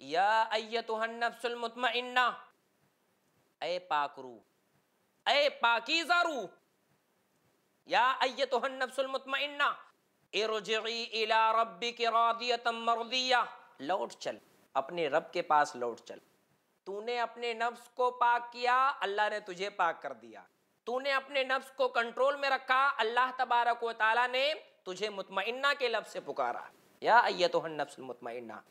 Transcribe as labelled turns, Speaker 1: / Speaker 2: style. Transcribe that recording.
Speaker 1: या ए ए पाकीजा रूह या इला रादियतम लौट चल। अपने रब के पास लौट चल। तूने अपने नफ्स को पाक किया, अल्लाह ने तुझे पाक कर दिया। तूने अपने नफ्स को कंट्रोल में रखा, अल्लाह तबारक व ताला ने तुझे मुतमइन्ना के लफ्ज से पुकारा। या अयतुहन्नफ्सुल मुतमइन्ना।